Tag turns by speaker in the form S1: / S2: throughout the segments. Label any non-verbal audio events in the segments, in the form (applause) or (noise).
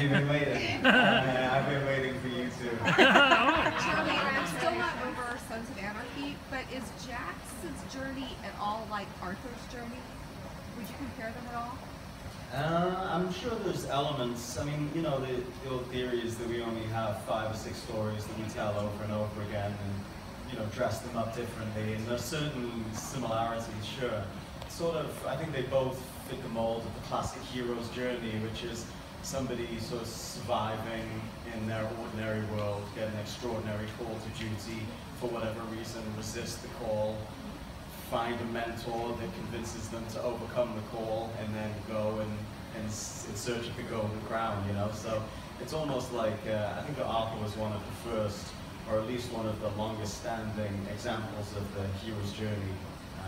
S1: You've been waiting. (laughs) Uh, I've been waiting for you too. (laughs)
S2: Charlie, I'm still not over Sons of Anarchy, but is Jackson's journey at all like Arthur's journey? Would you compare them at all?
S1: Uh, I'm sure there's elements. I mean, you know, the, the old theory is that we only have five or six stories that we tell over and over again, and you know, dress them up differently. And there's certain similarities, sure. Sort of, I think they both fit the mold of the classic hero's journey, which is somebody sort of surviving in their ordinary world, get an extraordinary call to duty for whatever reason, resist the call, find a mentor that convinces them to overcome the call, and then go and, and in search of the golden crown, you know? So it's almost like, uh, I think Arthur was one of the first, or at least one of the longest standing examples of the hero's journey.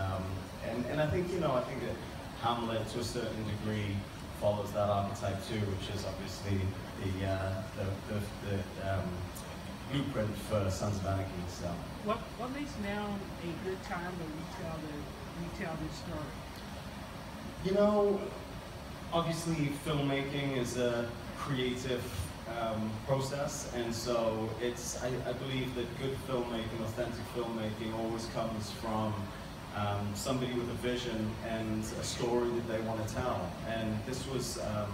S1: Um, and, and I think, you know, I think that Hamlet, to a certain degree, follows that archetype too, which is obviously the, uh, the, the, the um, blueprint for Sons of Anarchy. So.
S3: What, what makes now a good time to retell, the, retell this story?
S1: You know, obviously filmmaking is a creative um, process, and so it's, I, I, believe that good filmmaking, authentic filmmaking always comes from um, somebody with a vision and a story that they want to tell. And this was, um,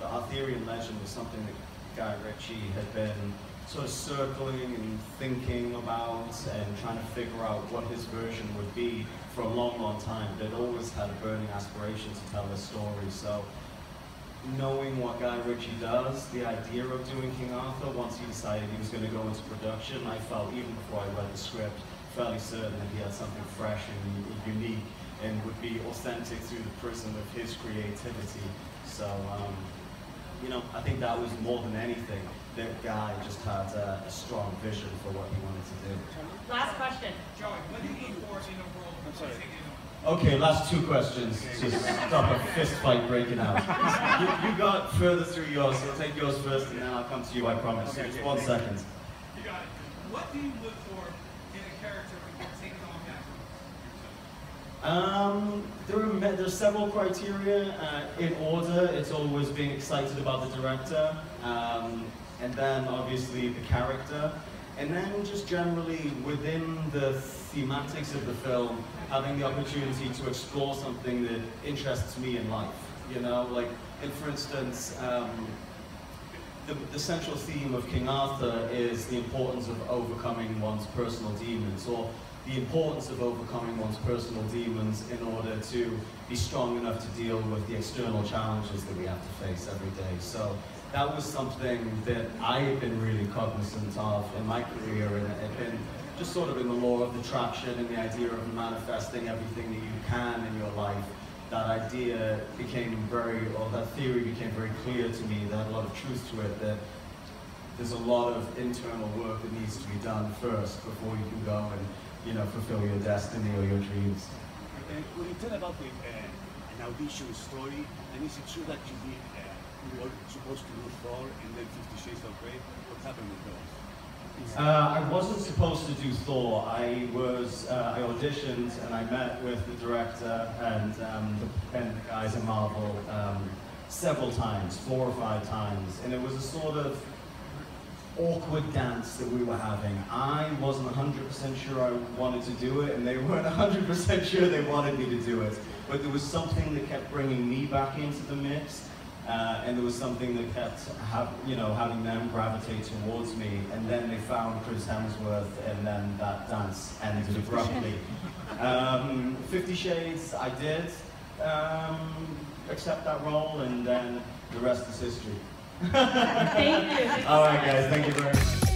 S1: the Arthurian legend was something that Guy Ritchie had been sort of circling and thinking about and trying to figure out what his version would be for a long, long time. They'd always had a burning aspiration to tell this story. So knowing what Guy Ritchie does, the idea of doing King Arthur, once he decided he was going to go into production, I felt, even before I read the script, fairly certain that he had something fresh and unique and would be authentic through the prism of his creativity. So, um, you know, I think that was more than anything, that guy just had a, a strong vision for what he wanted to do.
S4: Last question.
S5: Joey, what do you look for in a world? I'm sorry.
S1: Okay, last two questions to stop a fist fight breaking out. (laughs) you, you, got further through yours, so I'll take yours first and then I'll come to you, I promise. Okay, Just one second.
S5: You got it. What do you look for
S1: Um, there are there's several criteria. Uh, in order, it's always being excited about the director, um, and then obviously the character, and then just generally within the thematics of the film, having the opportunity to explore something that interests me in life. You know, like, and for instance, um, the, the, central theme of King Arthur is the importance of overcoming one's personal demons, or the importance of overcoming one's personal demons in order to be strong enough to deal with the external challenges that we have to face every day. So that was something that I have been really cognizant of in my career and it been just sort of in the law of attraction and the idea of manifesting everything that you can in your life. That idea became very, or that theory became very clear to me, that had a lot of truth to it, that there's a lot of internal work that needs to be done first before you can go and you know, fulfill your destiny or your dreams.
S6: And when you tell about the, uh, an audition story, and is it true that you did, uh, you were supposed to do Thor and then Fifty Shades of Grey? What happened with those?
S1: Uh, I wasn't supposed to do Thor. I was, uh, I auditioned and I met with the director and, um, the, and the guys at Marvel um, several times, four or five times, and it was a sort of awkward dance that we were having. I wasn't 100% sure I wanted to do it, and they (laughs) weren't 100% sure they wanted me to do it. But there was something that kept bringing me back into the mix, uh, and there was something that kept, have, you know, having them gravitate towards me. And then they found Chris Hemsworth, and then that dance ended abruptly. Um, Fifty Shades, I did um, accept that role, and then the rest is history (laughs)
S4: thank you.
S1: All right, guys. Thank you very much.